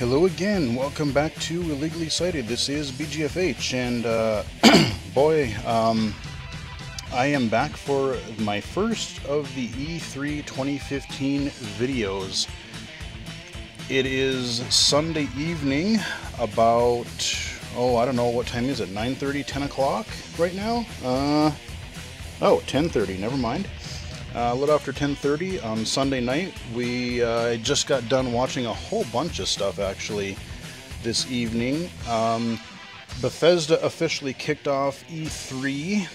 Hello again. Welcome back to Illegally Sighted. This is BGFH, and uh, boy, um, I am back for my first of the E3 2015 videos. It is Sunday evening, about oh I don't know what time is it 9:30, 10 o'clock right now. Uh, oh 10:30. Never mind. Uh, a little after 10:30 on Sunday night, we uh, just got done watching a whole bunch of stuff actually this evening. Um, Bethesda officially kicked off E3,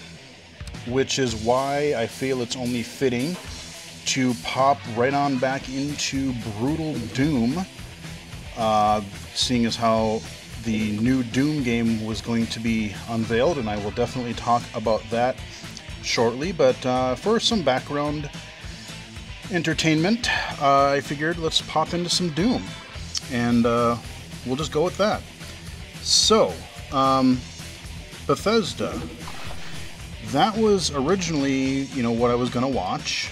which is why I feel it's only fitting to pop right on back into Brutal Doom, uh, seeing as how the new Doom game was going to be unveiled, and I will definitely talk about that shortly. But uh, for some background entertainment, uh, I figured let's pop into some Doom, and uh, we'll just go with that. So, um, Bethesda. That was originally, you know, what I was going to watch.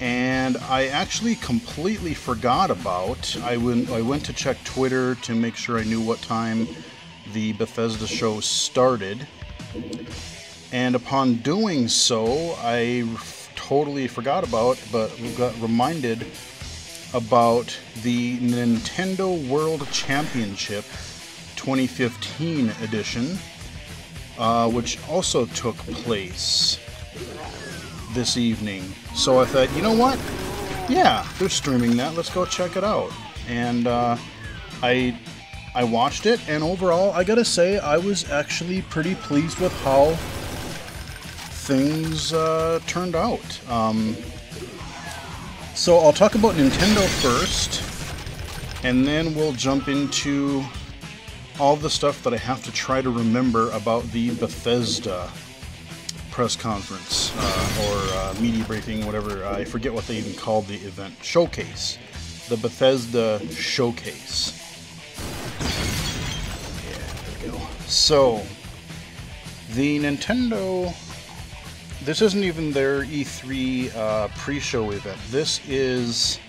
And I actually completely forgot about. I went, I went to check Twitter to make sure I knew what time the Bethesda show started. And upon doing so, I totally forgot about, but got reminded about the Nintendo World Championship 2015 edition, uh, which also took place this evening. So I thought, you know what? Yeah, they're streaming that. Let's go check it out. And uh, I I watched it, and overall, I gotta say, I was actually pretty pleased with how things uh, turned out. Um, so I'll talk about Nintendo first, and then we'll jump into all the stuff that I have to try to remember about the Bethesda press conference uh, or uh, media briefing, whatever. I forget what they even called the event. Showcase. The Bethesda Showcase. Yeah, there we go. So, the Nintendo. This isn't even their E3 uh, pre show event. This is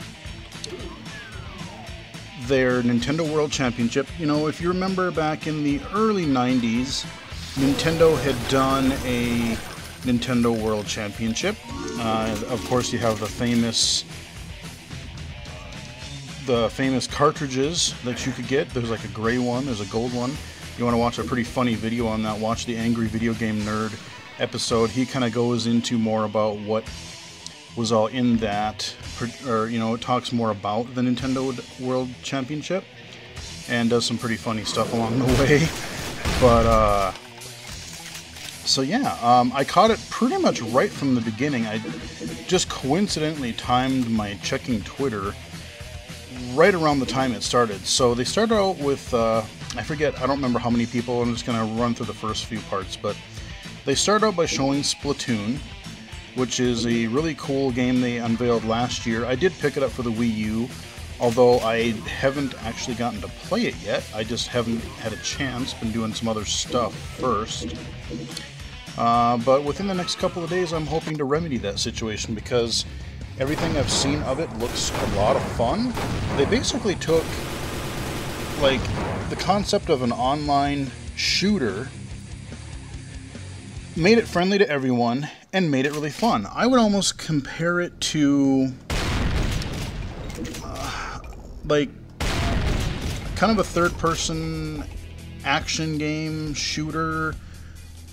their Nintendo World Championship. You know, if you remember back in the early 90s, Nintendo had done a Nintendo World Championship. Uh, of course, you have the famous the famous cartridges that you could get. There's like a gray one, there's a gold one. You want to watch a pretty funny video on that? Watch the Angry Video Game Nerd episode. He kind of goes into more about what was all in that, or you know, talks more about the Nintendo World Championship and does some pretty funny stuff along the way. But uh, so yeah, um, I caught it pretty much right from the beginning. I just coincidentally timed my checking Twitter right around the time it started. So they started out with uh, I forget, I don't remember how many people. I'm just gonna run through the first few parts, but they start out by showing Splatoon, which is a really cool game they unveiled last year. I did pick it up for the Wii U, although I haven't actually gotten to play it yet. I just haven't had a chance, been doing some other stuff first. Uh, but within the next couple of days, I'm hoping to remedy that situation because everything I've seen of it looks a lot of fun. They basically took, like, the concept of an online shooter, made it friendly to everyone, and made it really fun. I would almost compare it to, uh, like, kind of a third person action game shooter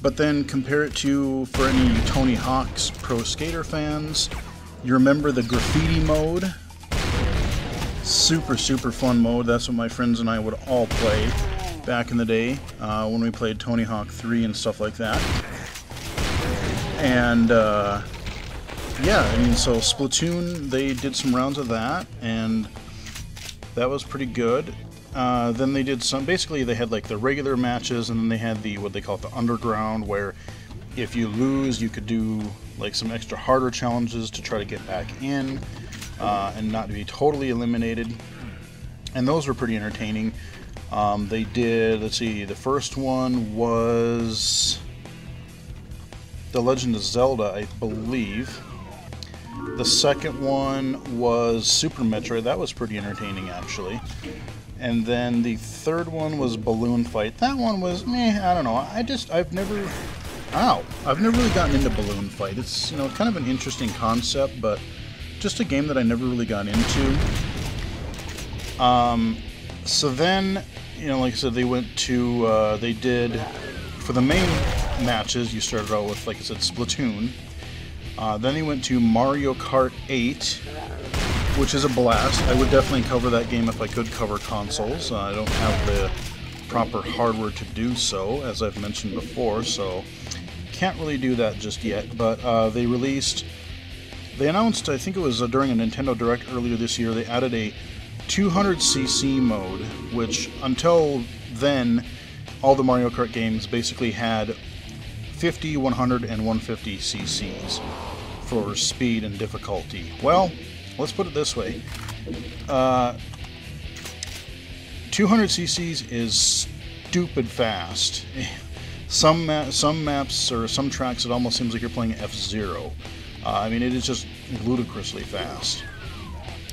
but then compare it to, for any Tony Hawk's Pro Skater fans, you remember the graffiti mode? Super, super fun mode. That's what my friends and I would all play back in the day uh, when we played Tony Hawk 3 and stuff like that. And, uh, yeah, I mean, so Splatoon, they did some rounds of that, and that was pretty good. Uh, then they did some. Basically, they had like the regular matches, and then they had the what they call it the underground, where if you lose, you could do like some extra harder challenges to try to get back in uh, and not be totally eliminated. And those were pretty entertaining. Um, they did. Let's see. The first one was The Legend of Zelda, I believe. The second one was Super Metroid. That was pretty entertaining, actually. And then the third one was Balloon Fight. That one was meh. I don't know. I just I've never. Ow! I've never really gotten into Balloon Fight. It's you know kind of an interesting concept, but just a game that I never really got into. Um, so then, you know, like I said, they went to, uh, they did, for the main matches, you started out with, like I said, Splatoon. Uh, then they went to Mario Kart 8, which is a blast. I would definitely cover that game if I could cover consoles. Uh, I don't have the proper hardware to do so, as I've mentioned before, so can't really do that just yet. But uh, they released, they announced, I think it was uh, during a Nintendo Direct earlier this year, they added a 200cc mode, which until then, all the Mario Kart games basically had 50, 100, and 150 cc's for speed and difficulty. Well, let's put it this way. Uh, 200 cc's is stupid fast. Some ma some maps or some tracks, it almost seems like you're playing F-Zero. Uh, I mean, it is just ludicrously fast.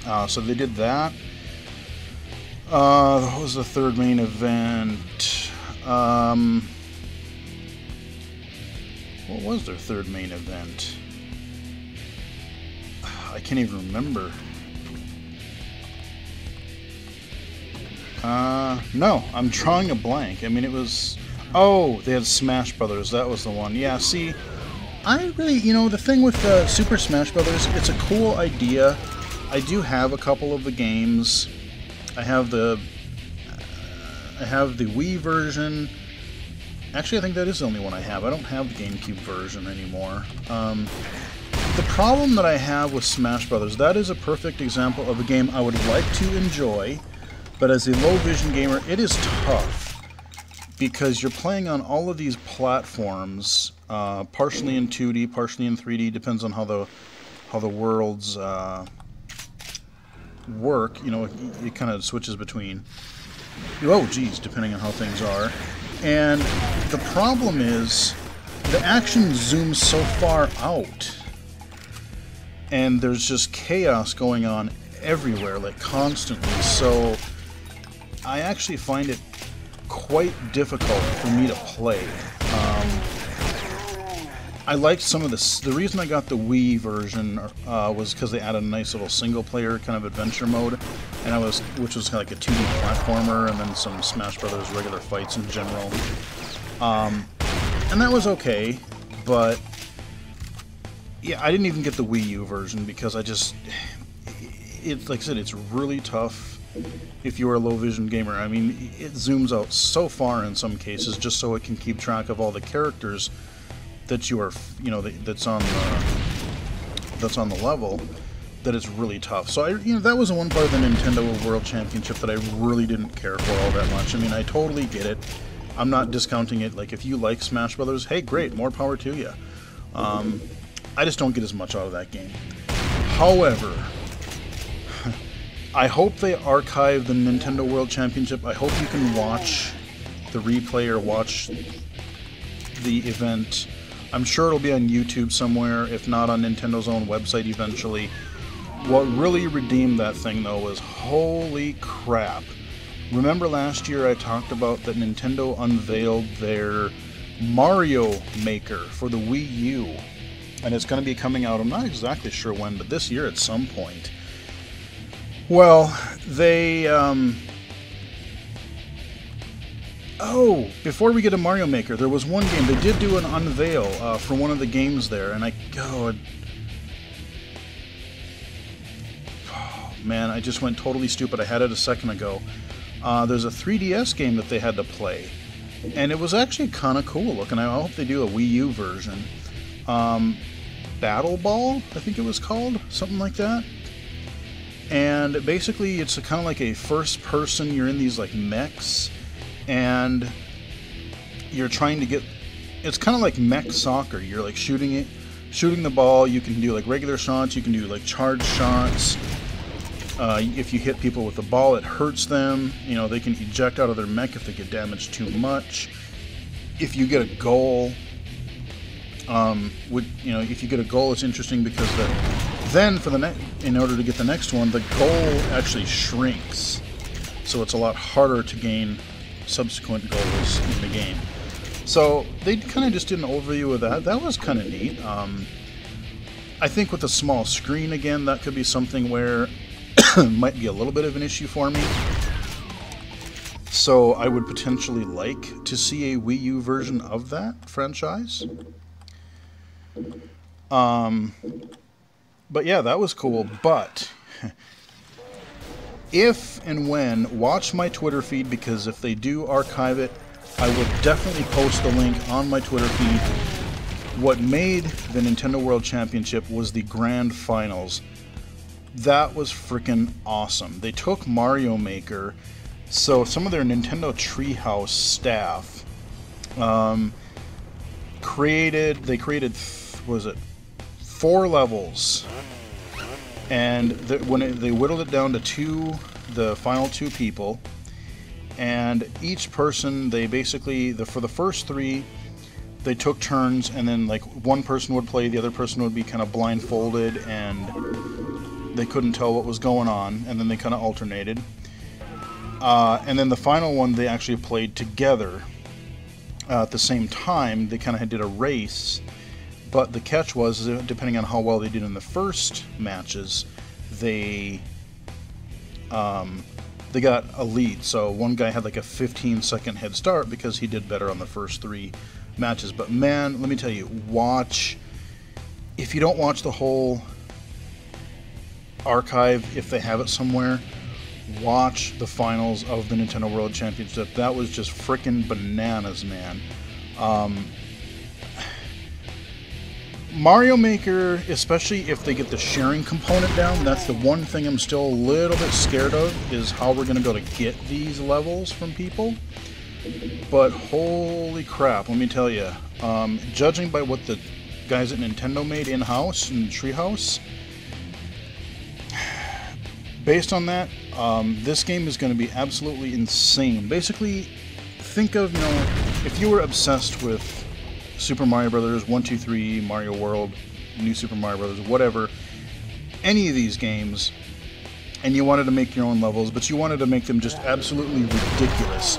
Uh, so they did that. Uh, what was the third main event? Um, what was their third main event? I can't even remember. Uh, no, I'm drawing a blank. I mean, it was. Oh, they had Smash Brothers. That was the one. Yeah, see, I really, you know, the thing with uh, Super Smash Brothers, it's a cool idea. I do have a couple of the games. I have the I have the Wii version. Actually, I think that is the only one I have. I don't have the GameCube version anymore. Um, the problem that I have with Smash Brothers, that is a perfect example of a game I would like to enjoy, but as a low vision gamer, it is tough because you're playing on all of these platforms, uh, partially in 2D, partially in 3D, depends on how the how the worlds uh, work, you know, it, it kind of switches between. Oh, geez, depending on how things are. And the problem is, the action zooms so far out, and there's just chaos going on everywhere, like constantly. So I actually find it quite difficult for me to play. Um, I liked some of this. The reason I got the Wii version uh, was because they added a nice little single-player kind of adventure mode, and I was, which was kind of like a 2D platformer, and then some Smash Brothers regular fights in general. Um, and that was okay, but yeah, I didn't even get the Wii U version because I just, it's like I said, it's really tough if you're a low vision gamer. I mean, it zooms out so far in some cases just so it can keep track of all the characters that you are, you know, that's on the that's on the level, that it's really tough. So I, you know, that was the one part of the Nintendo World Championship that I really didn't care for all that much. I mean, I totally get it. I'm not discounting it. Like, if you like Smash Brothers, hey, great, more power to you. Um, I just don't get as much out of that game. However, I hope they archive the Nintendo World Championship. I hope you can watch the replay or watch the event I'm sure it'll be on YouTube somewhere, if not on Nintendo's own website eventually. What really redeemed that thing, though, was holy crap. Remember last year I talked about that Nintendo unveiled their Mario Maker for the Wii U? And it's going to be coming out, I'm not exactly sure when, but this year at some point. Well, they um, Oh, before we get to Mario Maker, there was one game. They did do an unveil uh, for one of the games there, and I... God... Oh, man, I just went totally stupid. I had it a second ago. Uh, there's a 3DS game that they had to play, and it was actually kind of cool looking. I hope they do a Wii U version. Um, Battle Ball, I think it was called, something like that. And basically, it's kind of like a first person. You're in these like mechs and you're trying to get it's kind of like mech soccer. You're like shooting it shooting the ball. You can do like regular shots. You can do like charge shots. Uh, if you hit people with the ball it hurts them. You know they can eject out of their mech if they get damaged too much. If you get a goal um, would you know if you get a goal it's interesting because the Then, for the ne- in order to get the next one, the goal actually shrinks, so it's a lot harder to gain subsequent goals in the game. So they kind of just did an overview of that. That was kind of neat. Um, I think with a small screen again, that could be something where might be a little bit of an issue for me. So I would potentially like to see a Wii U version of that franchise. Um, but yeah, that was cool. But if and when, watch my Twitter feed because if they do archive it, I will definitely post the link on my Twitter feed. What made the Nintendo World Championship was the grand finals. That was freaking awesome. They took Mario Maker, so some of their Nintendo Treehouse staff um, created. They created, was it four levels, and the, when it, they whittled it down to two, the final two people, and each person they basically the for the first three they took turns and then like one person would play the other person would be kind of blindfolded and they couldn't tell what was going on and then they kind of alternated. Uh, and then the final one they actually played together. Uh, at the same time they kind of did a race but the catch was, depending on how well they did in the first matches, they um, they got a lead. So one guy had like a 15 second head start because he did better on the first three matches. But man, let me tell you, watch. If you don't watch the whole archive, if they have it somewhere, watch the finals of the Nintendo World Championship. That was just freaking bananas, man. Um, Mario Maker, especially if they get the sharing component down, that's the one thing I'm still a little bit scared of, is how we're going to go to get these levels from people. But holy crap, let me tell you, um, judging by what the guys at Nintendo made in-house in Treehouse, based on that, um, this game is going to be absolutely insane. Basically, think of, you know, if you were obsessed with Super Mario Brothers, 1, 2, 3, Mario World, New Super Mario Brothers, whatever, any of these games, and you wanted to make your own levels, but you wanted to make them just absolutely ridiculous.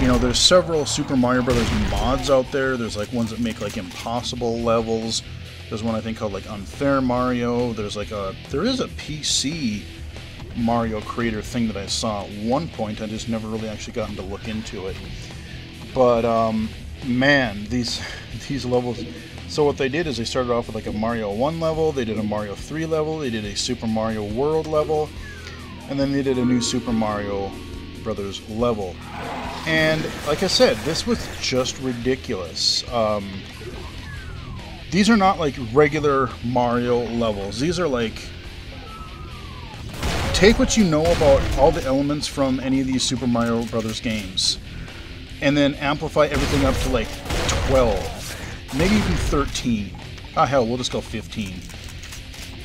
You know, there's several Super Mario Brothers mods out there. There's like ones that make like impossible levels. There's one I think called like Unfair Mario. There's like a there is a PC Mario Creator thing that I saw at one point. I just never really actually gotten to look into it. But um, man, these these levels. So what they did is they started off with like a Mario 1 level, they did a Mario 3 level, they did a Super Mario World level, and then they did a new Super Mario Brothers level. And like I said, this was just ridiculous. Um, these are not like regular Mario levels. These are like take what you know about all the elements from any of these Super Mario Brothers games and then amplify everything up to like 12, maybe even 13. Ah, oh, hell, we'll just go 15.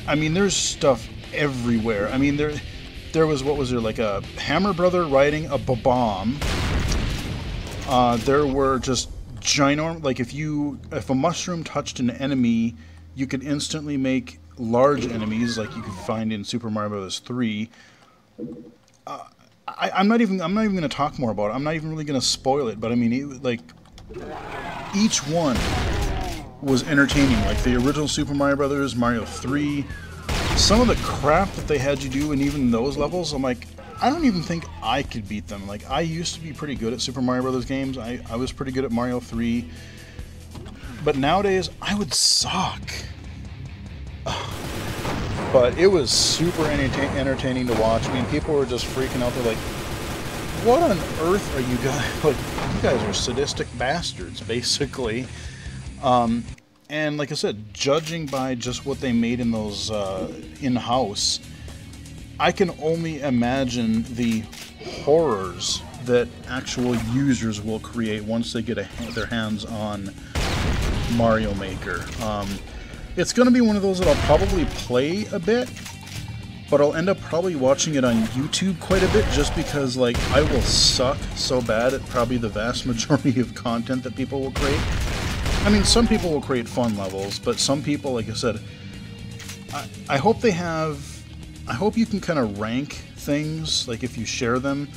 I mean, there's stuff everywhere. I mean, there, there was what was there like a Hammer Brother riding a bomb. Uh, there were just ginormous. Like if you, if a mushroom touched an enemy, you could instantly make large enemies, like you could find in Super Mario Bros. 3. Uh, I, am not even. I'm not even going to talk more about it. I'm not even really going to spoil it. But I mean, it, like each one was entertaining. Like the original Super Mario Brothers, Mario 3. Some of the crap that they had you do, and even those levels, I'm like, I don't even think I could beat them. Like I used to be pretty good at Super Mario Brothers games. I, I was pretty good at Mario 3. But nowadays, I would suck. But it was super entertaining to watch. I mean, people were just freaking out. They're like, what on earth are you guys? Like, you guys are sadistic bastards, basically. Um, and like I said, judging by just what they made in those uh, in-house, I can only imagine the horrors that actual users will create once they get a, their hands on Mario Maker. Um, it's going to be one of those that I'll probably play a bit, but I'll end up probably watching it on YouTube quite a bit just because, like, I will suck so bad at probably the vast majority of content that people will create. I mean, some people will create fun levels, but some people, like I said, I, I hope they have. I hope you can kind of rank things, like if you share them.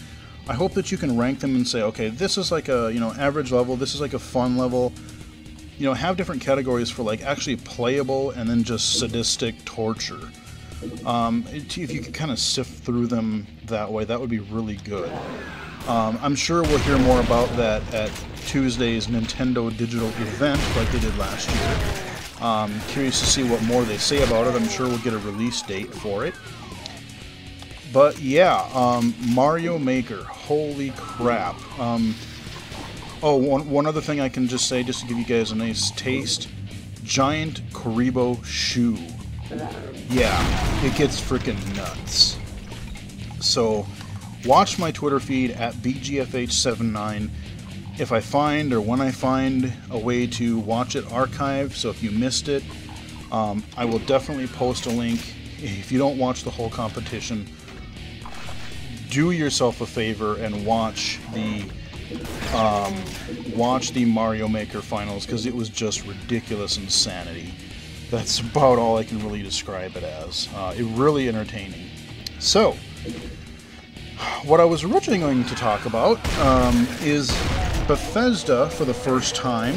I hope that you can rank them and say, okay, this is like a you know average level, this is like a fun level. You know, have different categories for like actually playable and then just sadistic torture. Um, if you could kind of sift through them that way, that would be really good. Um, I'm sure we'll hear more about that at Tuesday's Nintendo Digital event, like they did last year. Um, curious to see what more they say about it. I'm sure we'll get a release date for it. But yeah, um, Mario Maker. Holy crap. Oh, one, one other thing I can just say, just to give you guys a nice taste. Giant Kuribo shoe. Yeah, it gets freaking nuts. So, watch my Twitter feed at BGFH79 if I find or when I find a way to watch it archived. So if you missed it, um, I will definitely post a link. If you don't watch the whole competition, do yourself a favor and watch the um, watch the Mario Maker finals because it was just ridiculous insanity. That's about all I can really describe it as. Uh, it really entertaining. So, what I was originally going to talk about um, is Bethesda for the first time.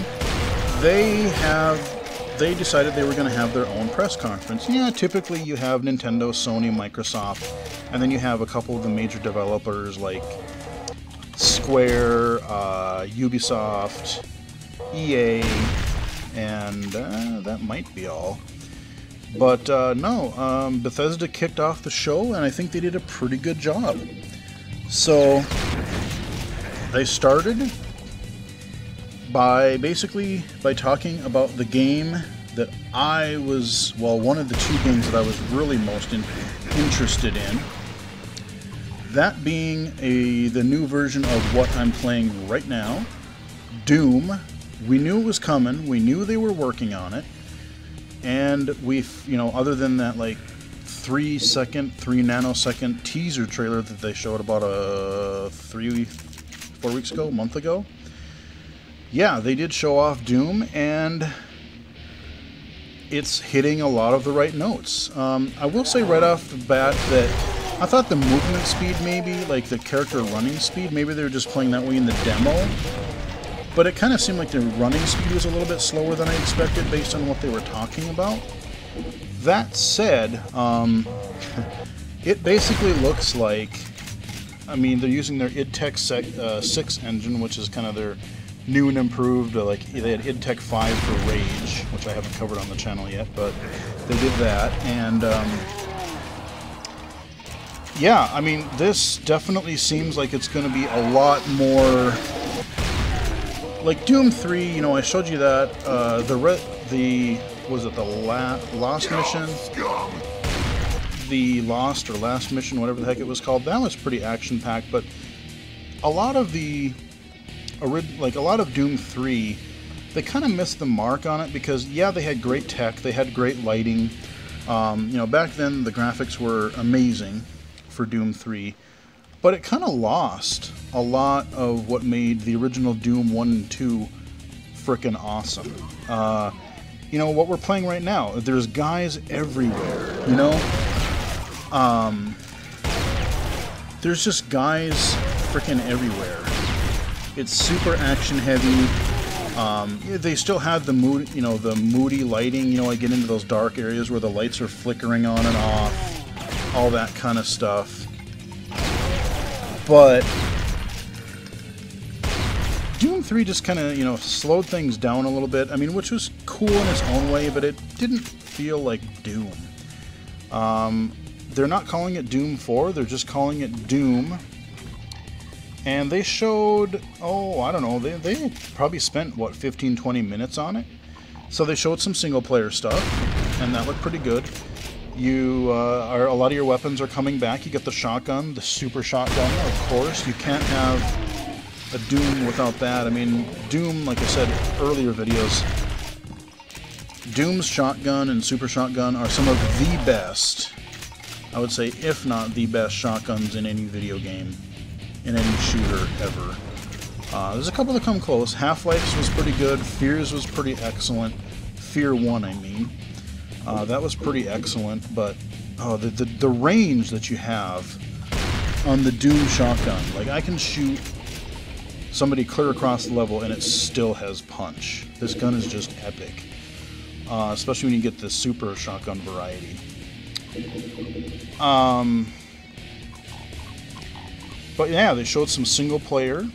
They have they decided they were going to have their own press conference. Yeah, typically you have Nintendo, Sony, Microsoft, and then you have a couple of the major developers like Square, uh, Ubisoft, EA, and uh, that might be all. But uh, no, um, Bethesda kicked off the show, and I think they did a pretty good job. So they started by basically by talking about the game that I was well one of the two games that I was really most in, interested in. That being a the new version of what I'm playing right now, Doom. We knew it was coming. We knew they were working on it, and we, you know, other than that like three second, three nanosecond teaser trailer that they showed about a uh, three, four weeks ago, month ago. Yeah, they did show off Doom, and it's hitting a lot of the right notes. Um, I will say right off the bat that I thought the movement speed, maybe like the character running speed, maybe they were just playing that way in the demo. But it kind of seemed like the running speed was a little bit slower than I expected based on what they were talking about. That said, um, it basically looks like, I mean, they're using their id Tech uh, 6 engine, which is kind of their new and improved. Uh, like they had id Tech 5 for Rage, which I haven't covered on the channel yet, but they did that. And um, yeah, I mean, this definitely seems like it's going to be a lot more like Doom 3. You know, I showed you that uh, the the was it the la Lost Mission? The Lost or Last Mission, whatever the heck it was called. That was pretty action packed, but a lot of the like a lot of Doom 3, they kind of missed the mark on it because yeah, they had great tech, they had great lighting. Um, you know, back then the graphics were amazing for Doom 3, but it kind of lost a lot of what made the original Doom 1 and 2 freaking awesome. Uh, you know, what we're playing right now. There's guys everywhere, you know? Um, there's just guys freaking everywhere. It's super action heavy. Um, they still have the mood, you know, the moody lighting. You know, I get into those dark areas where the lights are flickering on and off, all that kind of stuff. But Doom 3 just kind of, you know, slowed things down a little bit. I mean, which was cool in its own way, but it didn't feel like Doom. Um, they're not calling it Doom 4, they're just calling it Doom. And they showed, oh, I don't know, they, they probably spent, what, 15, 20 minutes on it? So they showed some single player stuff, and that looked pretty good. You uh, are a lot of your weapons are coming back. You get the shotgun, the super shotgun, of course. You can't have a Doom without that. I mean, Doom, like I said earlier videos, Doom's shotgun and super shotgun are some of the best, I would say, if not the best shotguns in any video game, in any shooter ever. Uh, there's a couple that come close. Half-Life's was pretty good. Fears was pretty excellent. Fear 1, I mean. Uh, that was pretty excellent, but oh, the, the, the range that you have on the Doom shotgun, like I can shoot somebody clear across the level and it still has punch. This gun is just epic, uh, especially when you get the super shotgun variety. Um, but yeah, they showed some single player.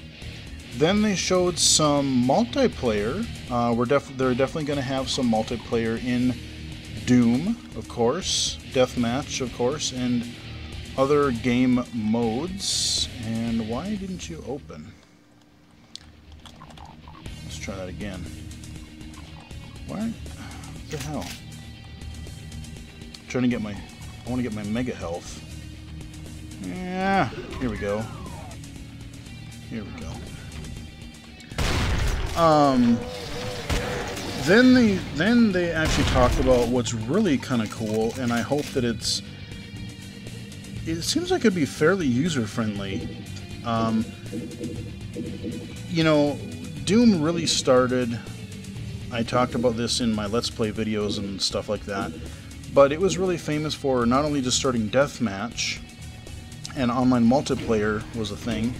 Then they showed some multiplayer. Uh, we're def- they're definitely going to have some multiplayer in Doom, of course, Deathmatch, of course, and other game modes. And why didn't you open? Let's try that again. What the hell? I'm trying to get my. I want to get my mega health. Yeah, here we go. Here we go. Um, then they then they actually talk about what's really kind of cool, and I hope that it's. It seems like it'd be fairly user friendly. Um, you know, Doom really started. I talked about this in my Let's Play videos and stuff like that, but it was really famous for not only just starting deathmatch, and online multiplayer was a thing,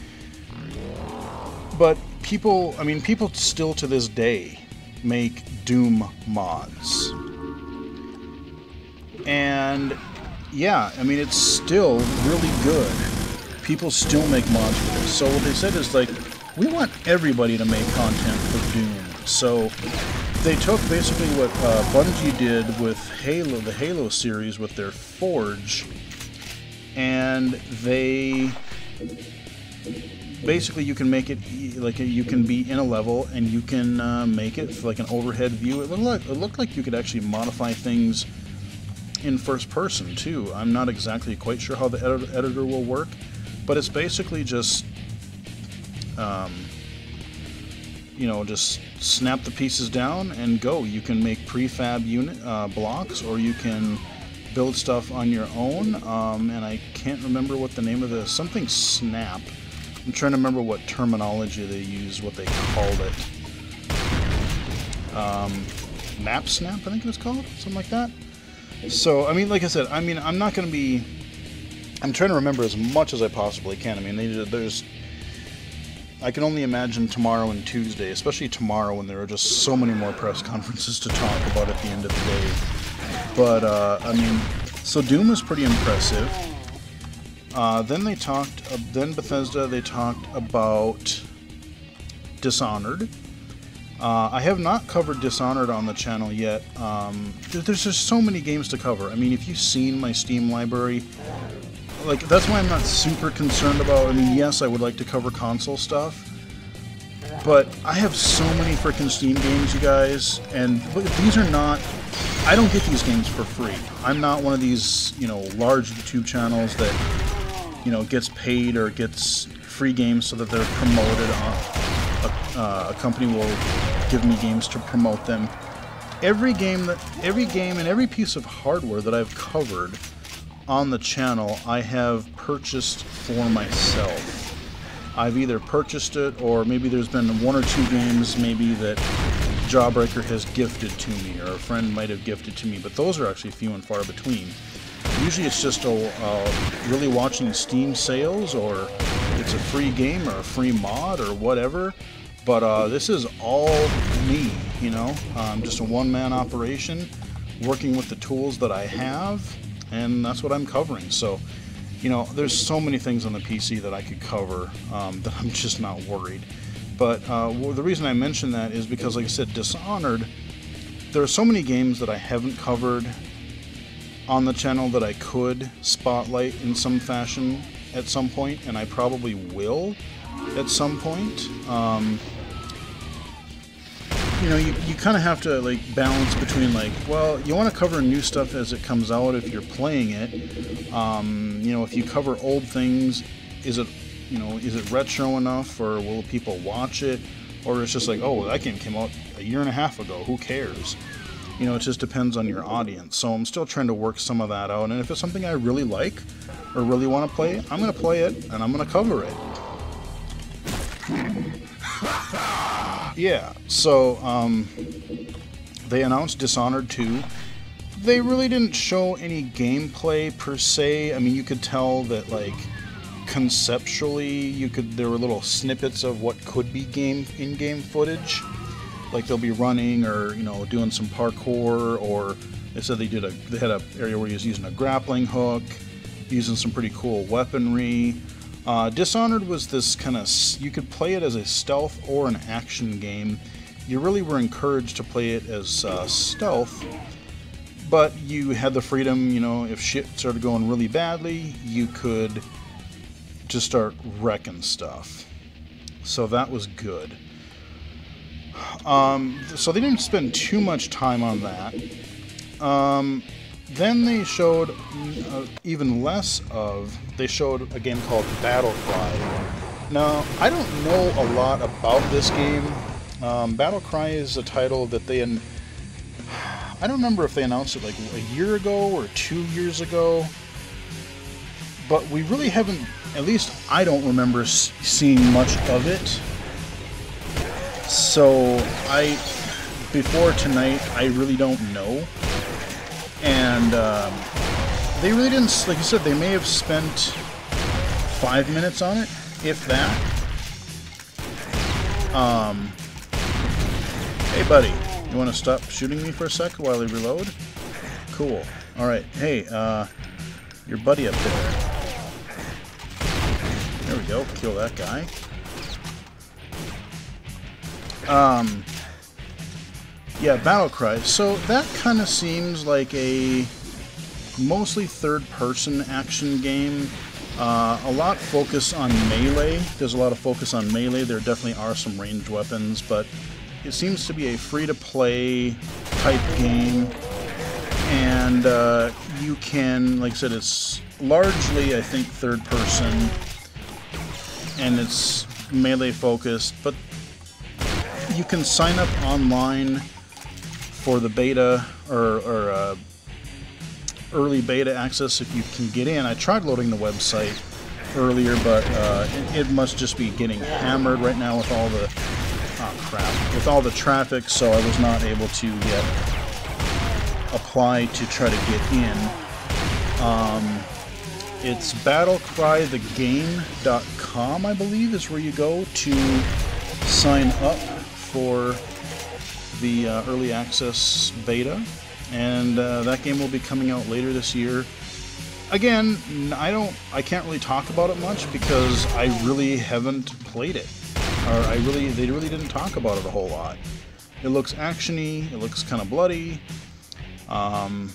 but people, I mean, people still to this day make Doom mods. And yeah, I mean, it's still really good. People still make mods for this. So what they said is like, we want everybody to make content for Doom. So they took basically what uh, Bungie did with Halo, the Halo series, with their Forge, and they basically you can make it like you can be in a level and you can uh, make it like an overhead view. It looked, like, it looked like you could actually modify things in first person too. I'm not exactly quite sure how the edit editor will work, but it's basically just um, you know just snap the pieces down and go. You can make prefab unit uh, blocks or you can build stuff on your own. Um, and I can't remember what the name of the something snap. I'm trying to remember what terminology they used, what they called it. Um, map snap, I think it was called, something like that. So, I mean, like I said, I mean, I'm not going to be. I'm trying to remember as much as I possibly can. I mean, they, there's. I can only imagine tomorrow and Tuesday, especially tomorrow when there are just so many more press conferences to talk about at the end of the day. But, uh, I mean, so Doom is pretty impressive. Uh, then they talked, uh, then Bethesda, they talked about Dishonored. Uh, I have not covered Dishonored on the channel yet. Um, there's just so many games to cover. I mean, if you've seen my Steam library, like that's why I'm not super concerned about. I mean, yes, I would like to cover console stuff, but I have so many freaking Steam games, you guys, and these are not. I don't get these games for free. I'm not one of these, you know, large YouTube channels that you know gets paid or gets free games so that they're promoted. A, uh, a company will give me games to promote them. Every game that every game and every piece of hardware that I've covered on the channel, I have purchased for myself. I've either purchased it or maybe there's been one or two games maybe that Jawbreaker has gifted to me or a friend might have gifted to me, but those are actually few and far between. Usually it's just a, uh, really watching Steam sales or it's a free game or a free mod or whatever. But uh, this is all me, you know, um, just a one-man operation, working with the tools that I have, and that's what I'm covering. So, you know, there's so many things on the PC that I could cover um, that I'm just not worried. But uh, well, the reason I mention that is because, like I said, Dishonored, there are so many games that I haven't covered on the channel that I could spotlight in some fashion at some point, and I probably will at some point. Um, you know, you, you kind of have to like balance between like, well, you want to cover new stuff as it comes out if you're playing it. Um, you know, if you cover old things, is it, you know, is it retro enough, or will people watch it, or it's just like, oh, that game came out a year and a half ago. Who cares? You know, it just depends on your audience. So I'm still trying to work some of that out. And if it's something I really like or really want to play, I'm going to play it and I'm going to cover it. yeah, so um, they announced Dishonored 2. they really didn't show any gameplay per se. I mean, you could tell that like conceptually, you could there were little snippets of what could be game in-game footage, like they'll be running or you know doing some parkour, or they said they did a they had a area where he was using a grappling hook, using some pretty cool weaponry. Uh, Dishonored was this kind of you could play it as a stealth or an action game. You really were encouraged to play it as uh, stealth but you had the freedom, you know, if shit started going really badly, you could just start wrecking stuff. So that was good. Um, so they didn't spend too much time on that. Um, then they showed uh, even less of. They showed a game called Battle Cry. Now I don't know a lot about this game. Um, Battle Cry is a title that they I don't remember if they announced it like a year ago or two years ago, but we really haven't, at least I don't remember seeing much of it. So I, before tonight, I really don't know. And um, they really didn't, like you said, they may have spent five minutes on it, if that. Um, hey, buddy. You want to stop shooting me for a sec while I reload? Cool. Alright, hey, uh, your buddy up there. There we go, kill that guy. Um, yeah, Battle Cry. So that kind of seems like a mostly third-person action game. Uh, a lot focus on melee. There's a lot of focus on melee. There definitely are some ranged weapons, but it seems to be a free-to-play type game, and uh, you can, like I said, it's largely, I think, third-person, and it's melee-focused, but you can sign up online for the beta or, or uh, early beta access if you can get in. I tried loading the website earlier, but uh, it, it, must just be getting hammered right now with all the oh crap, with all the traffic, so I was not able to yet apply to try to get in. Um, it's battlecrythegame.com, I believe, is where you go to sign up for the uh, early access beta, and uh, that game will be coming out later this year. Again, I don't, I can't really talk about it much because I really haven't played it or I really they really didn't talk about it a whole lot. It looks actiony. It looks kind of bloody. Um,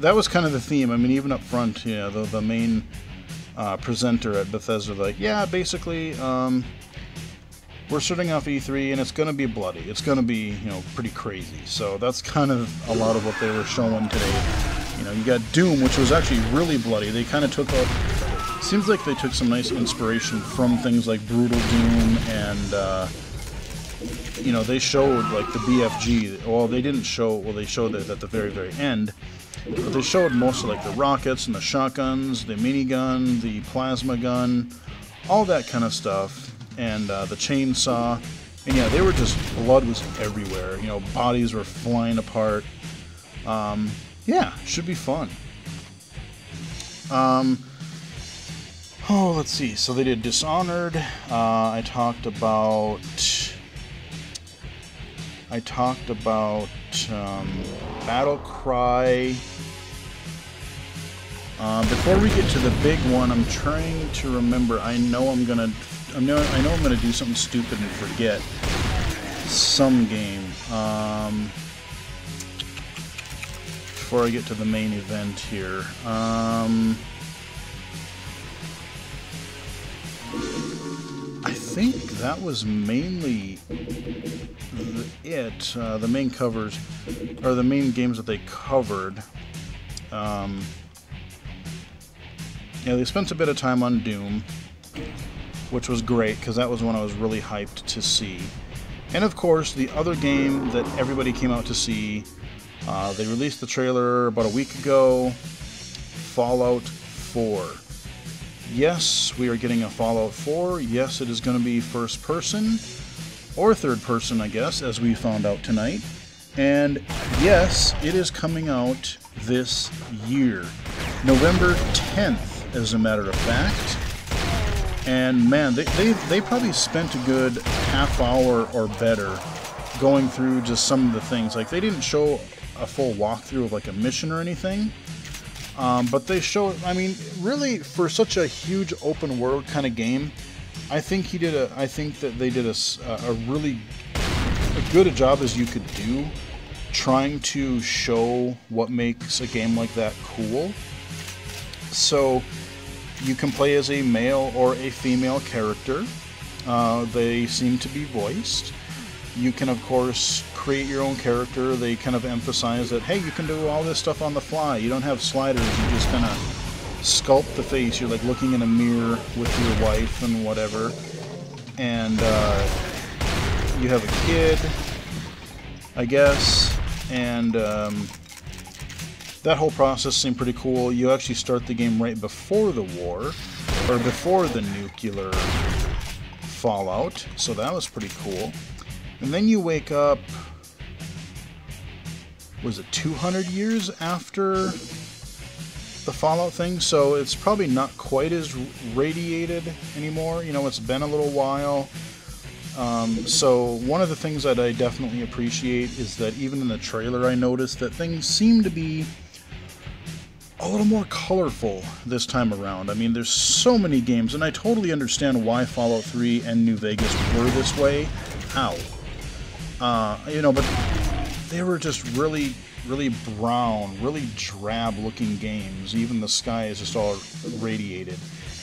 that was kind of the theme. I mean, even up front, yeah, the the main uh, presenter at Bethesda, like, yeah, basically, um, we're starting off E3 and it's going to be bloody. It's going to be, you know, pretty crazy. So that's kind of a lot of what they were showing today. You know, you got Doom, which was actually really bloody. They kind of took a Seems like they took some nice inspiration from things like Brutal Doom and, uh, you know, they showed like the BFG. Well, they didn't show, well, they showed it at the very, very end. But they showed most of like the rockets and the shotguns, the minigun, the plasma gun, all that kind of stuff, and uh, the chainsaw. And yeah, they were just, blood was everywhere. You know, bodies were flying apart. Um, yeah, should be fun. Um, Oh, let's see. So they did Dishonored. Uh, I talked about. I talked about um, Battle Cry. Uh, before we get to the big one, I'm trying to remember. I know I'm gonna. I know. I know I'm gonna do something stupid and forget some game. Um, before I get to the main event here. Um, I think that was mainly the, it. Uh, the main covers, or the main games that they covered. Um, yeah, they spent a bit of time on Doom, which was great because that was one I was really hyped to see. And of course, the other game that everybody came out to see, uh, they released the trailer about a week ago Fallout 4. Yes, we are getting a Fallout 4. Yes, it is going to be first person or third person, I guess, as we found out tonight. And yes, it is coming out this year. November 10th, as a matter of fact. And man, they, they, they probably spent a good half hour or better going through just some of the things. Like, they didn't show a full walkthrough of like a mission or anything. Um, but they show, I mean, really for such a huge open world kind of game, I think he did a, I think that they did a, a really a good a job as you could do trying to show what makes a game like that cool. So you can play as a male or a female character. Uh, they seem to be voiced. You can, of course, create your own character. They kind of emphasize that, hey, you can do all this stuff on the fly. You don't have sliders. You just kind of sculpt the face. You're like looking in a mirror with your wife and whatever. And uh, you have a kid, I guess. And um, that whole process seemed pretty cool. You actually start the game right before the war, or before the nuclear fallout. So that was pretty cool. And then you wake up, was it 200 years after the Fallout thing? So it's probably not quite as radiated anymore. You know, it's been a little while. Um, so one of the things that I definitely appreciate is that even in the trailer I noticed that things seem to be a little more colorful this time around. I mean, there's so many games, and I totally understand why Fallout 3 and New Vegas were this way. How? Uh, you know, but they were just really, really brown, really drab looking games. Even the sky is just all radiated.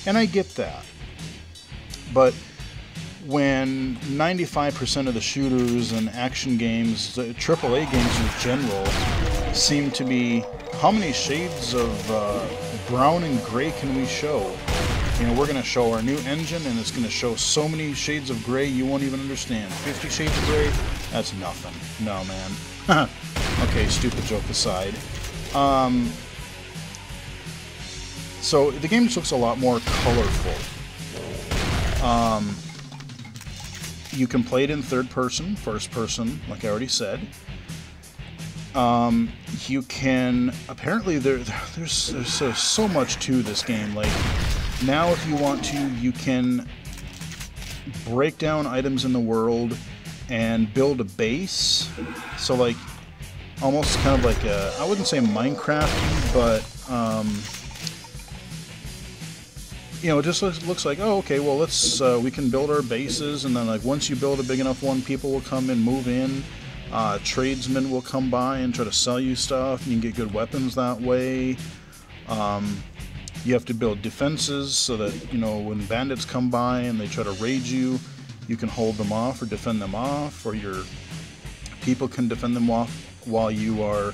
And I get that. But when 95% of the shooters and action games, AAA games in general, seem to be how many shades of uh, brown and gray can we show? You know, we're going to show our new engine, and it's going to show so many shades of gray you won't even understand. 50 shades of gray? That's nothing. No, man. okay, stupid joke aside. Um, so the game just looks a lot more colorful. Um, you can play it in third person, first person, like I already said. Um, you can apparently there there's, there's so, so much to this game. Like now, if you want to, you can break down items in the world and build a base. So like almost kind of like a I wouldn't say Minecraft, but um, you know, it just looks, like, oh, okay, well, let's, uh, we can build our bases, and then, like, once you build a big enough one, people will come and move in, uh, tradesmen will come by and try to sell you stuff, you can get good weapons that way. Um, you have to build defenses so that, you know, when bandits come by and they try to raid you, you can hold them off or defend them off, or your people can defend them off while you are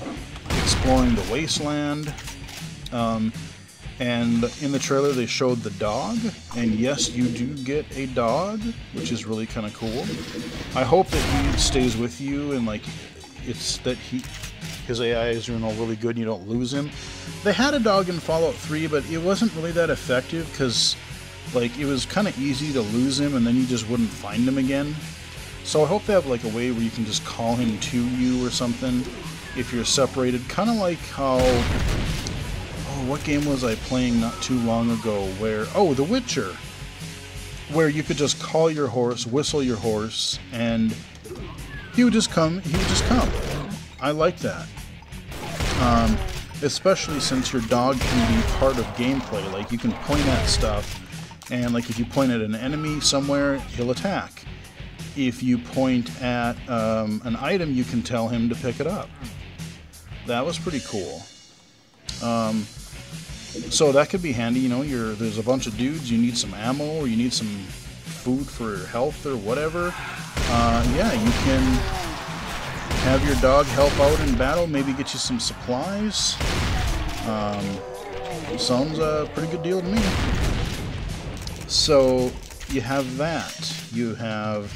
exploring the wasteland. Um, and in the trailer, they showed the dog, and yes, you do get a dog, which is really kind of cool. I hope that he stays with you and like it's that he his AI is doing all really good and you don't lose him. They had a dog in Fallout 3, but it wasn't really that effective because like it was kind of easy to lose him and then you just wouldn't find him again. So I hope they have like a way where you can just call him to you or something if you're separated, kind of like how what game was I playing not too long ago where, oh, The Witcher, where you could just call your horse, whistle your horse, and he would just come, he would just come. I like that. Um, especially since your dog can be part of gameplay. Like, you can point at stuff, and like if you point at an enemy somewhere, he'll attack. If you point at um, an item, you can tell him to pick it up. That was pretty cool. Um, so that could be handy, you know, you're there's a bunch of dudes, you need some ammo or you need some food for your health or whatever. Uh, yeah, you can have your dog help out in battle, maybe get you some supplies. Um, sounds a pretty good deal to me. So you have that. You have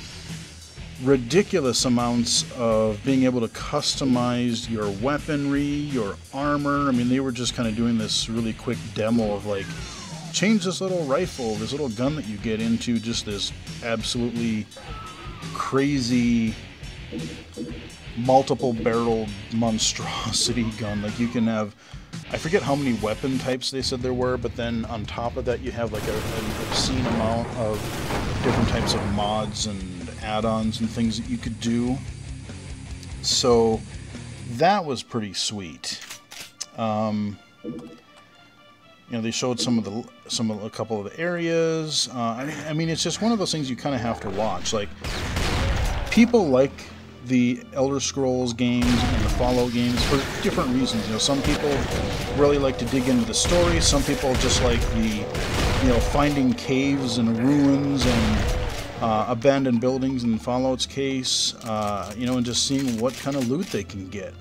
ridiculous amounts of being able to customize your weaponry, your armor. I mean, they were just kind of doing this really quick demo of like, change this little rifle, this little gun that you get into just this absolutely crazy multiple barreled monstrosity gun. Like you can have, I forget how many weapon types they said there were, but then on top of that you have like a, an obscene amount of different types of mods and add-ons and things that you could do. So that was pretty sweet. Um, you know, they showed some of the some of a couple of the areas. Uh, I, mean, I mean, it's just one of those things you kind of have to watch. Like people like the Elder Scrolls games and the Fallout games for different reasons. You know, some people really like to dig into the story. Some people just like the, you know, finding caves and ruins and uh, abandoned buildings in Fallout's case. Uh, you know, and just seeing what kind of loot they can get.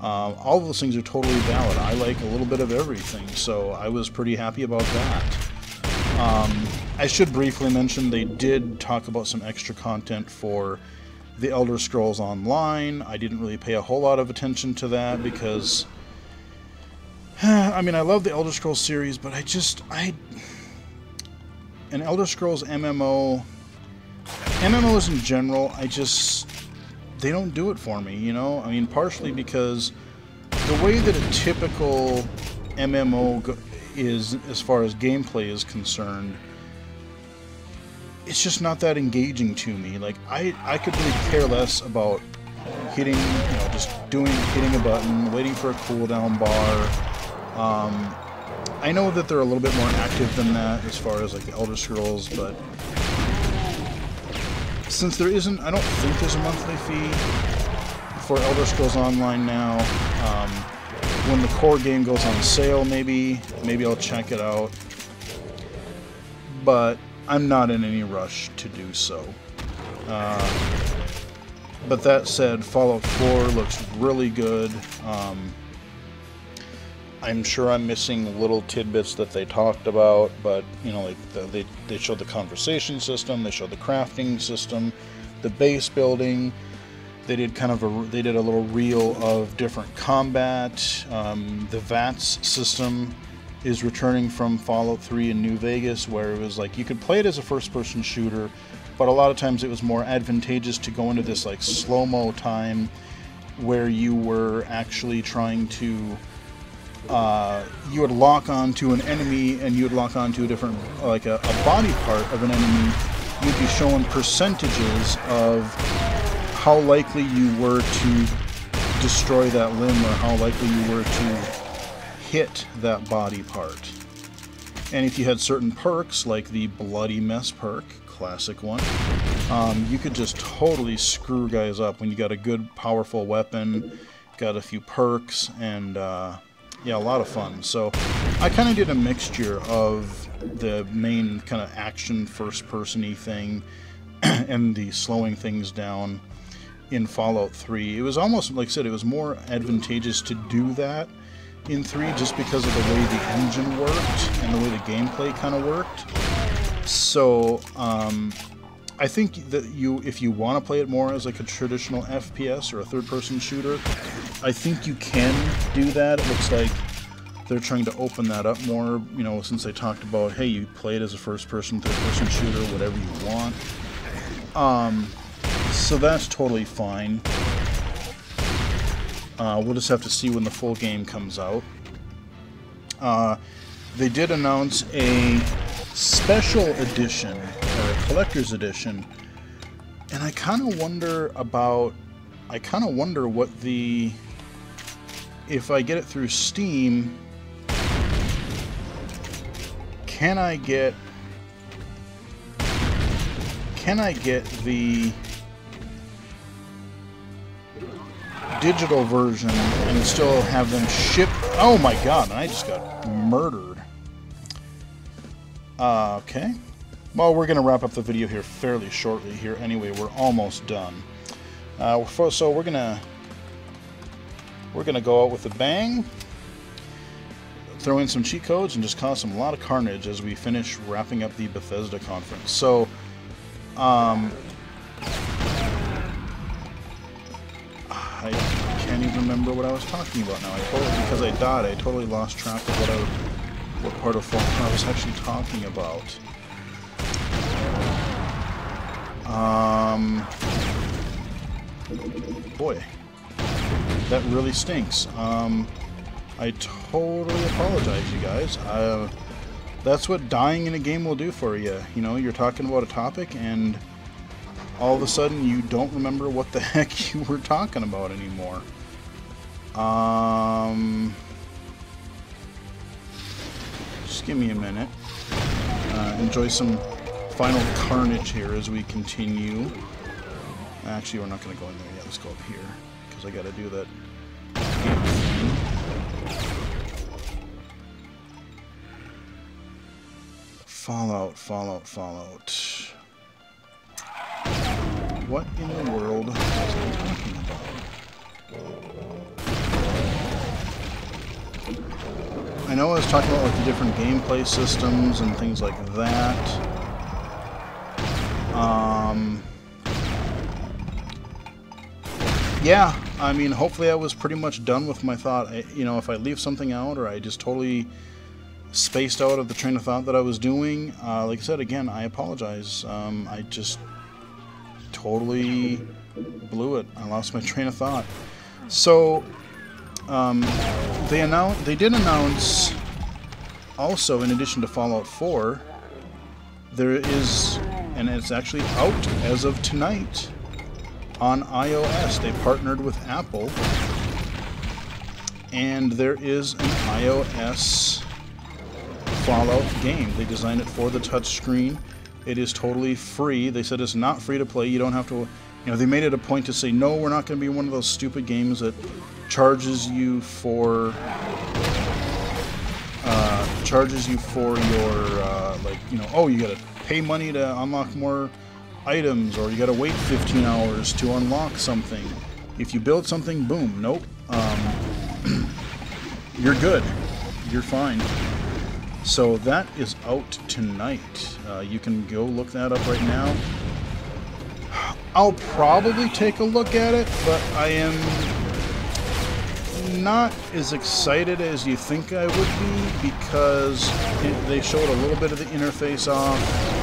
Uh, all those things are totally valid. I like a little bit of everything, so I was pretty happy about that. Um, I should briefly mention they did talk about some extra content for the Elder Scrolls Online. I didn't really pay a whole lot of attention to that because, I mean, I love the Elder Scrolls series, but I just, I, an Elder Scrolls MMO, MMOs in general, I just, they don't do it for me, you know? I mean, partially because the way that a typical MMO is, as far as gameplay is concerned, it's just not that engaging to me. Like, I, I could really care less about hitting, you know, just doing, hitting a button, waiting for a cooldown bar. Um, I know that they're a little bit more active than that as far as like the Elder Scrolls, but since there isn't, I don't think there's a monthly fee for Elder Scrolls Online now. Um, when the core game goes on sale, maybe, maybe I'll check it out. But I'm not in any rush to do so. Uh, but that said, Fallout 4 looks really good. Um, I'm sure I'm missing little tidbits that they talked about, but you know, like the, they they showed the conversation system, they showed the crafting system, the base building. They did kind of a they did a little reel of different combat. Um, the VATS system is returning from Fallout 3 in New Vegas, where it was like you could play it as a first-person shooter, but a lot of times it was more advantageous to go into this like slow-mo time where you were actually trying to uh, you would lock onto an enemy and you would lock onto a different, like a, a body part of an enemy, you'd be showing percentages of how likely you were to destroy that limb or how likely you were to hit that body part. And if you had certain perks, like the Bloody Mess perk, classic one, um, you could just totally screw guys up when you got a good, powerful weapon, got a few perks, and uh, yeah, a lot of fun. So I kind of did a mixture of the main kind of action first-person-y thing and the slowing things down in Fallout 3. It was almost, like I said, it was more advantageous to do that in 3 just because of the way the engine worked and the way the gameplay kind of worked. So, um, I think that you, if you want to play it more as like a traditional FPS or a third-person shooter, I think you can do that. It looks like they're trying to open that up more, you know, since they talked about, hey, you play it as a first-person, third-person shooter, whatever you want. Um, so that's totally fine. Uh, we'll just have to see when the full game comes out. Uh, they did announce a special edition or a collector's edition, and I kind of wonder about. I kind of wonder what the. If I get it through Steam, can I get. Can I get the digital version and still have them ship? Oh my god, I just got murdered. Uh, okay. Well, we're going to wrap up the video here fairly shortly here anyway. We're almost done. Uh, so we're going to we're going to go out with a bang, throw in some cheat codes, and just cause some a lot of carnage as we finish wrapping up the Bethesda conference. So, um, I can't even remember what I was talking about now. I totally, because I died, I totally lost track of what I what part of Fallout I was actually talking about. Um, boy, that really stinks. Um, I totally apologize, you guys. Uh, that's what dying in a game will do for you. You know, you're talking about a topic and all of a sudden you don't remember what the heck you were talking about anymore. Um, just give me a minute. Uh, enjoy some final carnage here as we continue. Actually, we're not going to go in there yet. Let's go up here I got to do that Fallout, Fallout, Fallout. What in the world I talking about? I know I was talking about like the different gameplay systems and things like that. Um, yeah, I mean, hopefully I was pretty much done with my thought. I, you know, if I leave something out or I just totally spaced out of the train of thought that I was doing. Uh, like I said, again, I apologize. Um, I just totally blew it. I lost my train of thought. So um, they announced, they did announce also, in addition to Fallout 4, there is, and it's actually out as of tonight on iOS. They partnered with Apple, and there is an iOS Fallout game. They designed it for the touchscreen. It is totally free. They said it's not free to play. You don't have to, you know, they made it a point to say, no, we're not going to be one of those stupid games that charges you for, uh, charges you for your, uh, like, you know, oh, you got to pay money to unlock more items, or you got to wait 15 hours to unlock something. If you build something, boom, nope. Um, you're good. You're fine. So that is out tonight. Uh, you can go look that up right now. I'll probably take a look at it, but I am not as excited as you think I would be because it, they showed a little bit of the interface off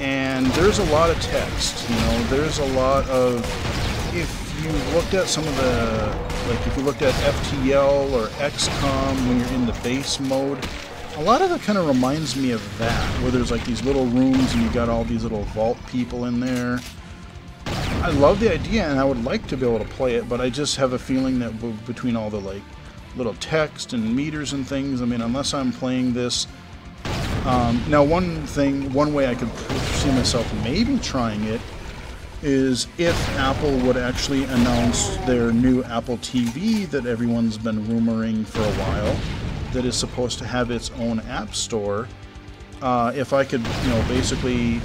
and there's a lot of text, you know, there's a lot of, if you looked at some of the, like if you looked at FTL or XCOM when you're in the base mode, a lot of it kind of reminds me of that, where there's like these little rooms and you got all these little vault people in there. I love the idea and I would like to be able to play it, but I just have a feeling that between all the like little text and meters and things, I mean, unless I'm playing this. Um, now, one thing, one way I could see myself maybe trying it is if Apple would actually announce their new Apple TV that everyone's been rumoring for a while that is supposed to have its own app store, uh, if I could, you know, basically,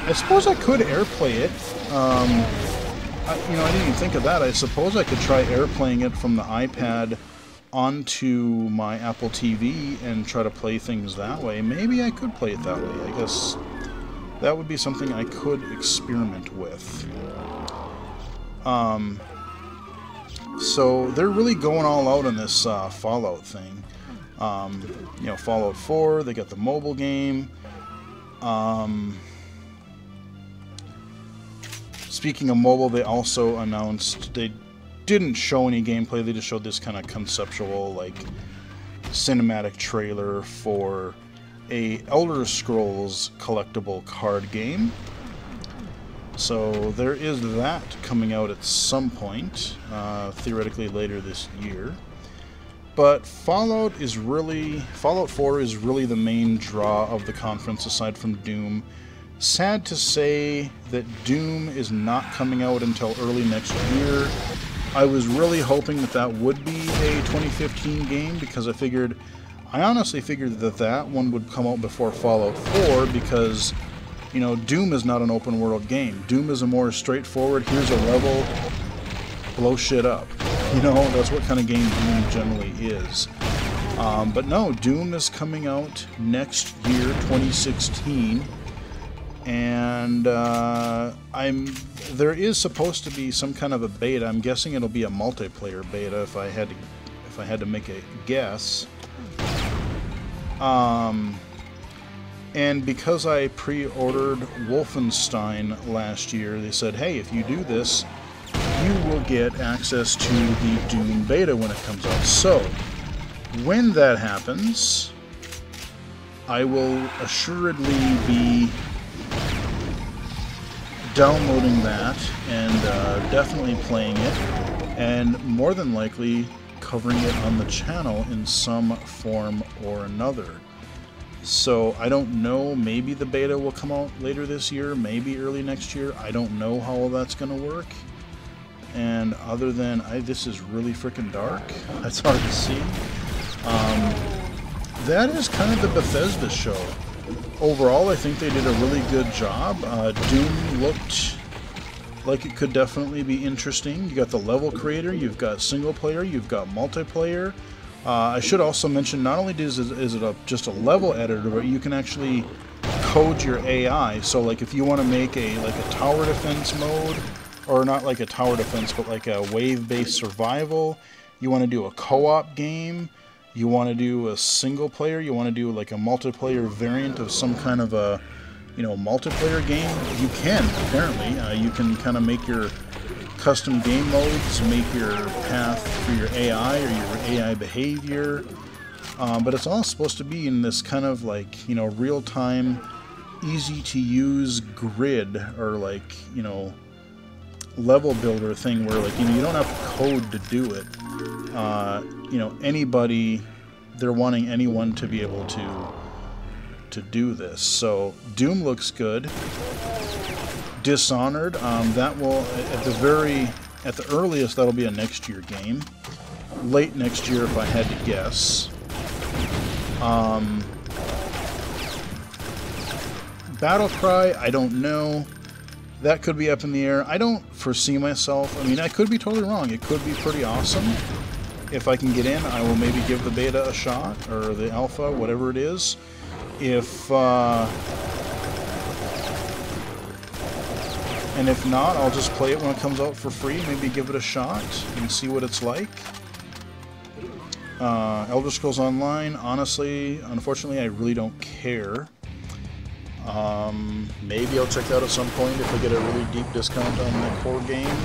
I suppose I could AirPlay it. Um, I, you know, I didn't even think of that. I suppose I could try AirPlaying it from the iPad onto my Apple TV and try to play things that way. Maybe I could play it that way. I guess that would be something I could experiment with. Um, so they're really going all out on this uh, Fallout thing. Um, you know, Fallout 4, they got the mobile game. Um, speaking of mobile, they also announced they didn't show any gameplay. They just showed this kind of conceptual, like, cinematic trailer for a Elder Scrolls collectible card game. So there is that coming out at some point, uh, theoretically later this year. But Fallout is really Fallout 4 is really the main draw of the conference aside from Doom. Sad to say that Doom is not coming out until early next year. I was really hoping that that would be a 2015 game because I figured I honestly figured that that one would come out before Fallout 4 because you know, Doom is not an open world game. Doom is a more straightforward, here's a level, blow shit up. You know, that's what kind of game Doom generally is. Um, but no, Doom is coming out next year, 2016, and uh, I'm there is supposed to be some kind of a beta. I'm guessing it'll be a multiplayer beta if I had to if I had to make a guess. Um, and because I pre-ordered Wolfenstein last year, they said, "Hey, if you do this, you will get access to the Doom beta when it comes out. So, when that happens, I will assuredly be downloading that and uh, definitely playing it, and more than likely covering it on the channel in some form or another. So I don't know, maybe the beta will come out later this year, maybe early next year. I don't know how that's going to work. And other than, I, this is really freaking dark. That's hard to see. Um, that is kind of the Bethesda show. Overall, I think they did a really good job. Uh, Doom looked like it could definitely be interesting. You got the level creator, you've got single player, you've got multiplayer. Uh, I should also mention not only is, is it a, just a level editor, but you can actually code your AI. So like if you want to make a like a tower defense mode, or not like a tower defense, but like a wave-based survival, you want to do a co-op game, you want to do a single player, you want to do like a multiplayer variant of some kind of a, you know, multiplayer game, you can, apparently. Uh, you can kind of make your custom game modes, make your path for your AI or your AI behavior. Um, but it's all supposed to be in this kind of like, you know, real-time, easy-to-use grid or like, you know, level builder thing where like, you know, you don't have code to do it uh, you know, anybody, they're wanting anyone to be able to to do this. So Doom looks good. Dishonored, um, that will at the very at the earliest that'll be a next year game. Late next year, if I had to guess. Um, Battle Cry, I don't know. That could be up in the air. I don't foresee myself. I mean, I could be totally wrong. It could be pretty awesome if I can get in, I will maybe give the beta a shot, or the alpha, whatever it is. If, uh, and if not, I'll just play it when it comes out for free, maybe give it a shot and see what it's like. Uh, Elder Scrolls Online, honestly, unfortunately, I really don't care. Um, maybe I'll check that at some point if I get a really deep discount on the core game.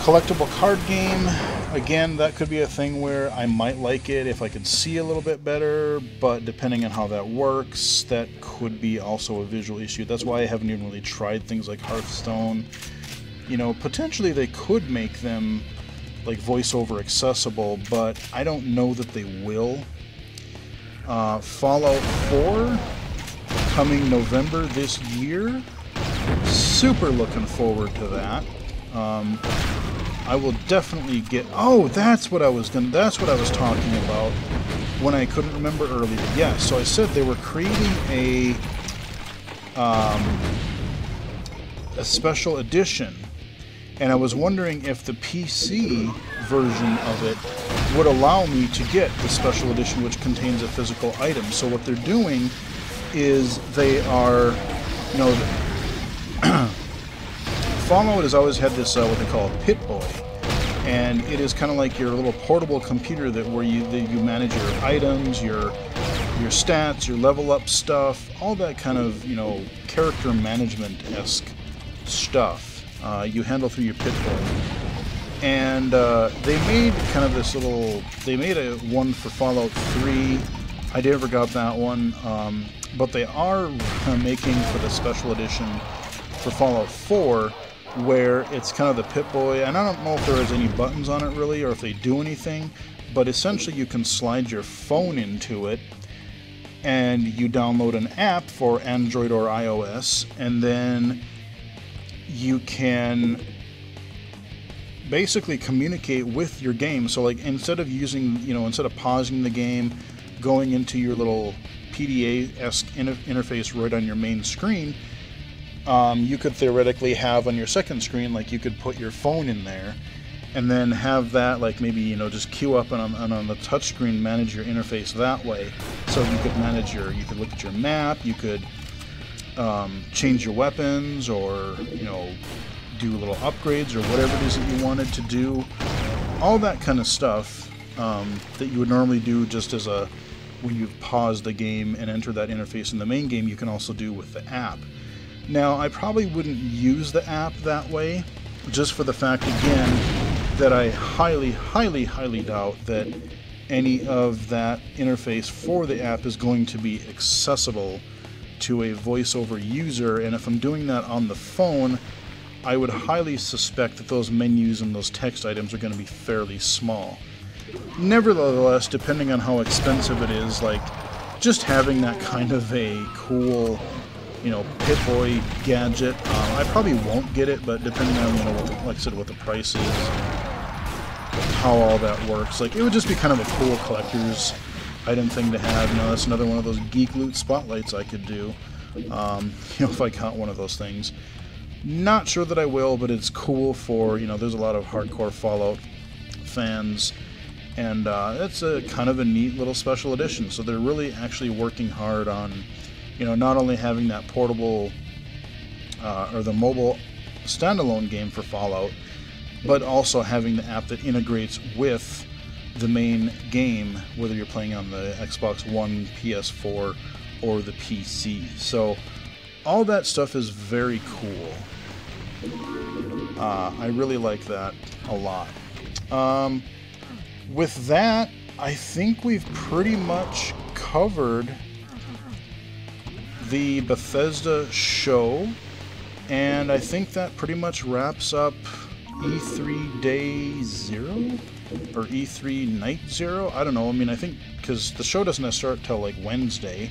Collectible card game, again, that could be a thing where I might like it if I could see a little bit better, but depending on how that works, that could be also a visual issue. That's why I haven't even really tried things like Hearthstone. You know, potentially they could make them like voiceover accessible, but I don't know that they will. Uh, Fallout 4 coming November this year. Super looking forward to that. Um, I will definitely get... Oh, that's what I was gonna... That's what I was talking about when I couldn't remember earlier. Yeah, so I said they were creating a... Um, a special edition. And I was wondering if the PC version of it would allow me to get the special edition which contains a physical item. So what they're doing is they are, you know, Fallout has always had this uh, what they call a Pip-Boy, and it is kind of like your little portable computer that where you that you manage your items, your your stats, your level up stuff, all that kind of you know character management esque stuff. Uh, you handle through your pit boy and uh, they made kind of this little. They made a one for Fallout 3. I never got that one, um, but they are making for the special edition for Fallout 4 where it's kind of the Pip-Boy, and I don't know if there is any buttons on it really, or if they do anything, but essentially you can slide your phone into it, and you download an app for Android or iOS, and then you can basically communicate with your game. So like instead of using, you know, instead of pausing the game, going into your little PDA-esque interface right on your main screen, um, you could theoretically have on your second screen, like you could put your phone in there and then have that like maybe you know just queue up and on, and on the touchscreen manage your interface that way. So you could manage your you could look at your map you could um, change your weapons or you know do little upgrades or whatever it is that you wanted to do. All that kind of stuff um, that you would normally do just as a when you've paused the game and entered that interface in the main game you can also do with the app now, I probably wouldn't use the app that way. just for the fact, again, that I highly, highly, highly doubt that any of that interface for the app is going to be accessible to a voiceover user. And if I'm doing that on the phone, I would highly suspect that those menus and those text items are going to be fairly small. Nevertheless, depending on how expensive it is, like just having that kind of a cool, you know, Pip-Boy gadget, um, I probably won't get it, but depending on, you know, what like I said, what the price is, how all that works, like it would just be kind of a cool collector's item thing to have. You know, that's another one of those geek loot spotlights I could do. Um, you know, if I got one of those things. Not sure that I will, but it's cool for, you know, there's a lot of hardcore Fallout fans, and uh, it's a kind of a neat little special edition. So they're really actually working hard on, you know, not only having that portable uh, or the mobile standalone game for Fallout, but also having the app that integrates with the main game, whether you're playing on the Xbox One, PS4, or the PC. So all that stuff is very cool. Uh, I really like that a lot. Um, with that, I think we've pretty much covered the Bethesda show, and I think that pretty much wraps up E3 Day Zero or E3 Night Zero. I don't know. I mean, I think because the show doesn't start till like Wednesday.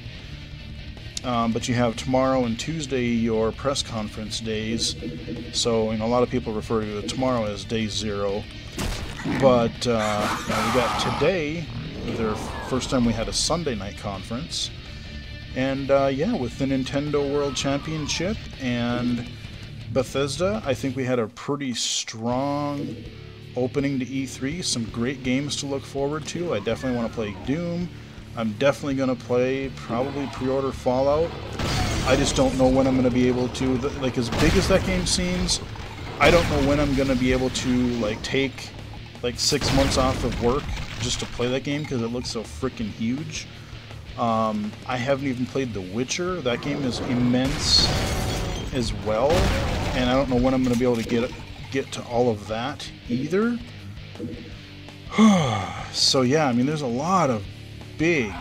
Um, but you have tomorrow and Tuesday your press conference days. So, you know, a lot of people refer to tomorrow as day zero. But uh, we got today, their first time we had a Sunday night conference. And uh, yeah, with the Nintendo World Championship and Bethesda, I think we had a pretty strong opening to E3. Some great games to look forward to. I definitely want to play Doom. I'm definitely going to play, probably pre-order Fallout. I just don't know when I'm going to be able to. Like, as big as that game seems, I don't know when I'm going to be able to, like, take, like, six months off of work just to play that game because it looks so freaking huge. Um, I haven't even played The Witcher. That game is immense as well, and I don't know when I'm going to be able to get get to all of that either. so yeah, I mean, there's a lot of big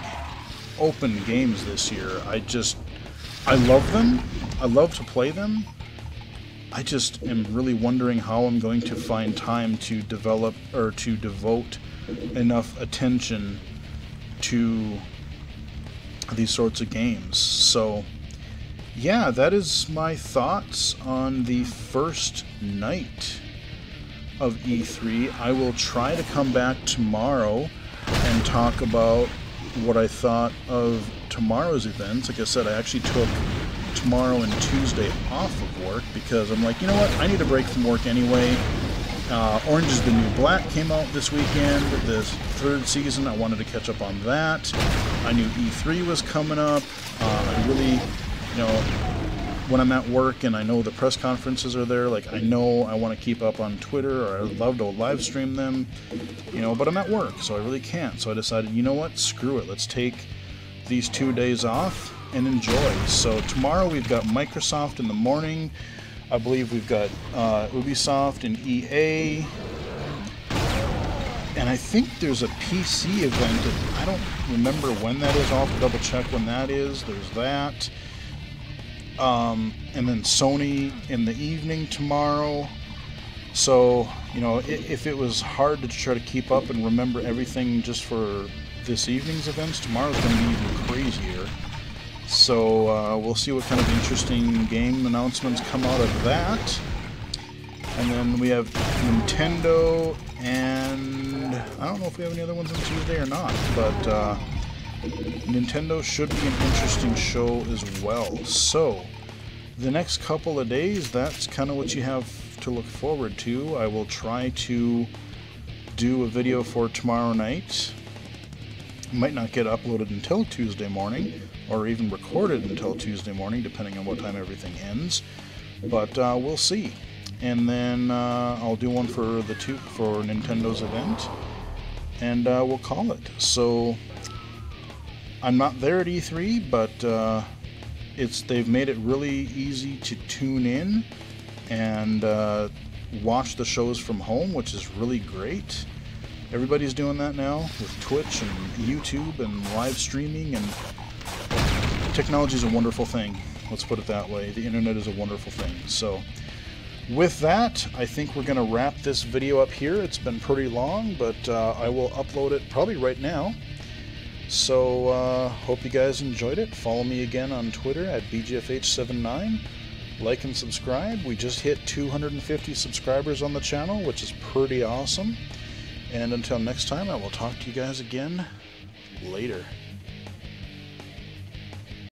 open games this year. I just, I love them. I love to play them. I just am really wondering how I'm going to find time to develop or to devote enough attention to these sorts of games. So, yeah, that is my thoughts on the first night of E3. I will try to come back tomorrow and talk about what I thought of tomorrow's events. Like I said, I actually took tomorrow and Tuesday off of work because I'm like, you know what, I need a break from work anyway. Uh, Orange is the New Black came out this weekend, this third season. I wanted to catch up on that. I knew E3 was coming up. Uh, I really, you know, when I'm at work and I know the press conferences are there, like I know I want to keep up on Twitter or I'd love to live stream them, you know, but I'm at work, so I really can't. So I decided, you know what, screw it. Let's take these two days off and enjoy. So tomorrow we've got Microsoft in the morning. I believe we've got uh, Ubisoft and EA. And I think there's a PC event. I don't remember when that is. I'll have to double check when that is. There's that. Um, and then Sony in the evening tomorrow. So, you know, if it was hard to try to keep up and remember everything just for this evening's events, tomorrow's going to be even crazier. So uh, we'll see what kind of interesting game announcements come out of that. And then we have Nintendo, and I don't know if we have any other ones on Tuesday or not, but uh, Nintendo should be an interesting show as well. So, the next couple of days, that's kind of what you have to look forward to. I will try to do a video for tomorrow night. Might not get uploaded until Tuesday morning, or even recorded until Tuesday morning, depending on what time everything ends. But uh, we'll see. And then uh, I'll do one for the two for Nintendo's event, and uh, we'll call it. So I'm not there at E3, but uh, it's they've made it really easy to tune in, and uh, watch the shows from home, which is really great. Everybody's doing that now with Twitch and YouTube and live streaming, and technology is a wonderful thing. Let's put it that way. The internet is a wonderful thing. So, with that, I think we're going to wrap this video up here. It's been pretty long, but uh, I will upload it probably right now. So, uh, hope you guys enjoyed it. Follow me again on Twitter at BGFH79. Like and subscribe. We just hit 250 subscribers on the channel, which is pretty awesome. And until next time, I will talk to you guys again later.